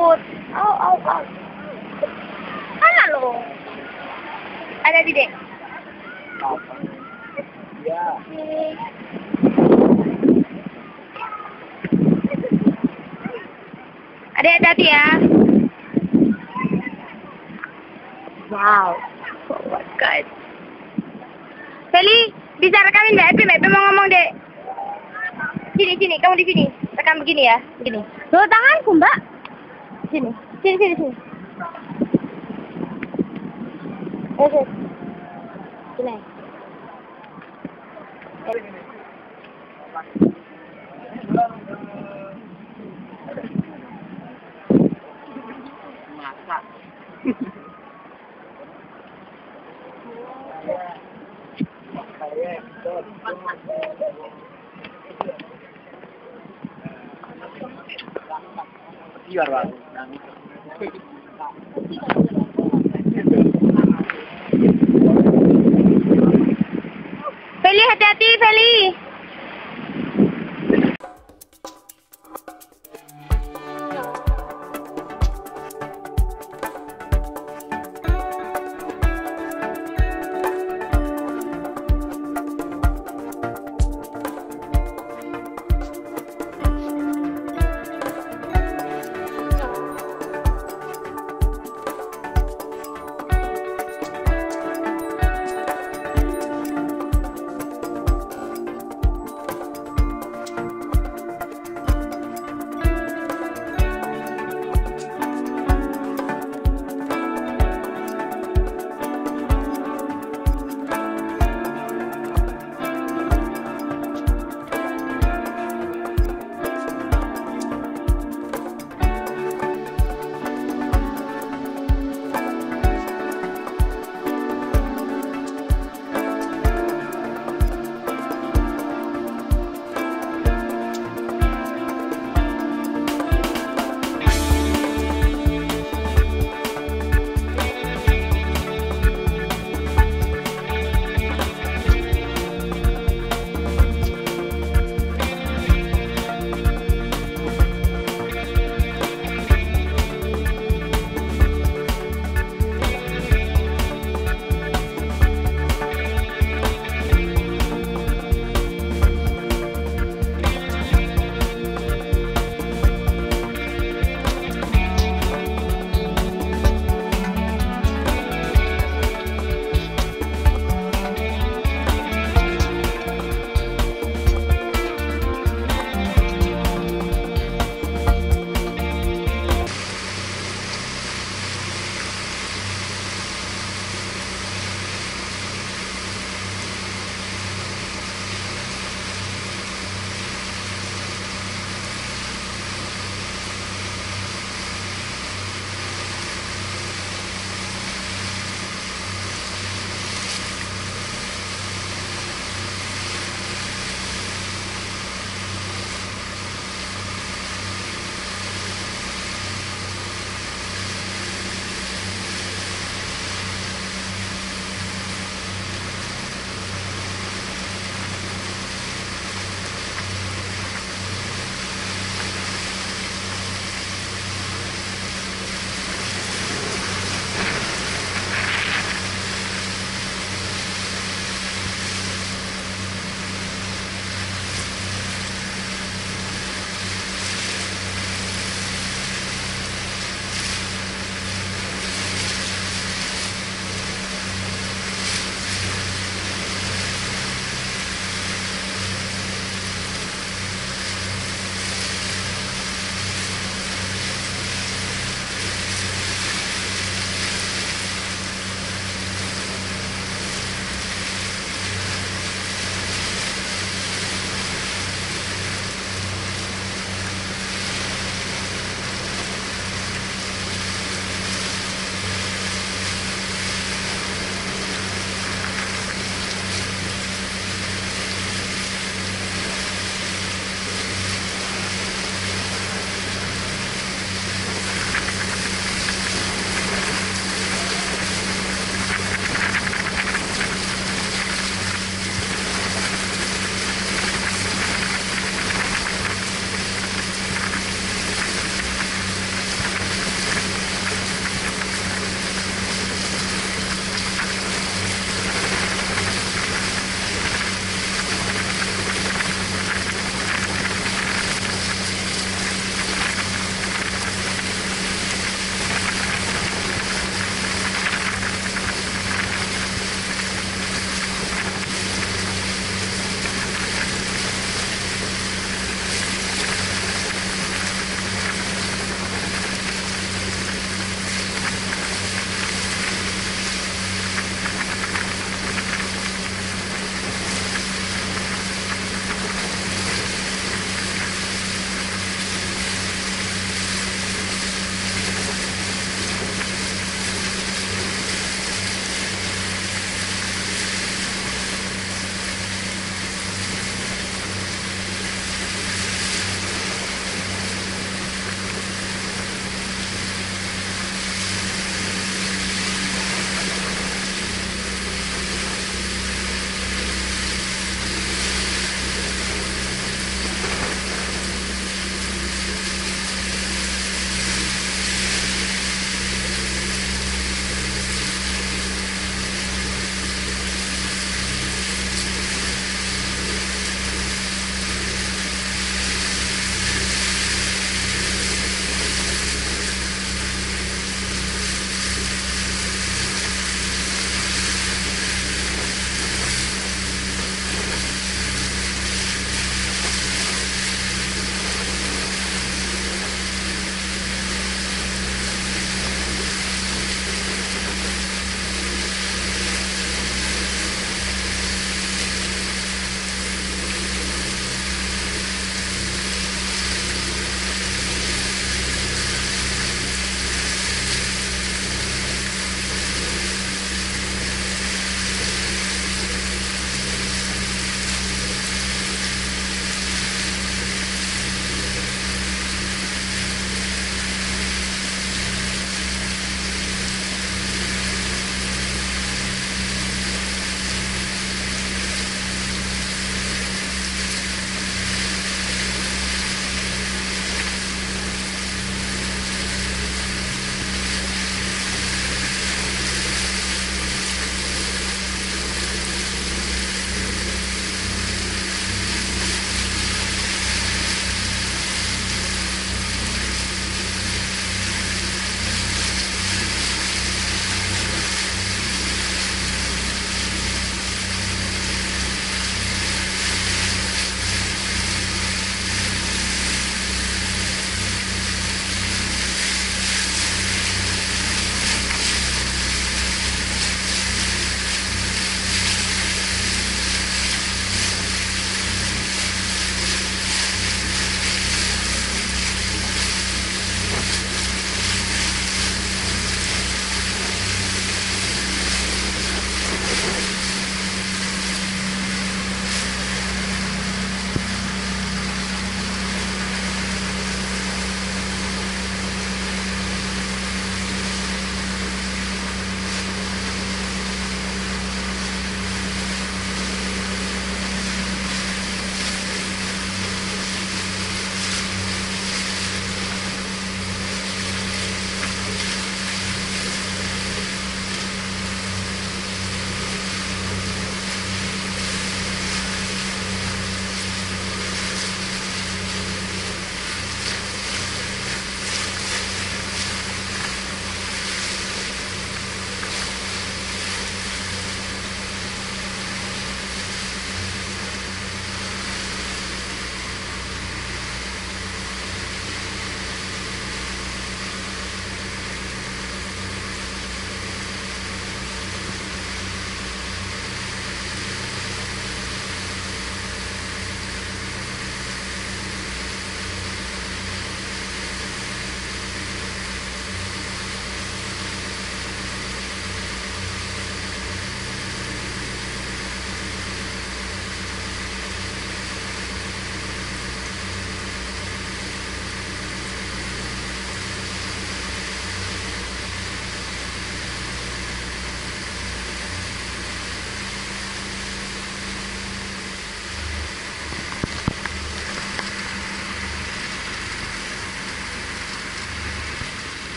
takut. Au, au, au. Mana lo? Ada di dek. Ya. Ada hati-hati ya. Wow. Oh my god. Feli, bisa rekamin Mbak Epi, Epi mau ngomong dek. Sini, sini, kamu di sini. Rekam begini ya, begini. Loh, tanganku, Mbak. Sini, sini, sini, sini. Eh, sini. Sini. Biar baru. Feli, hati-hati, Feli.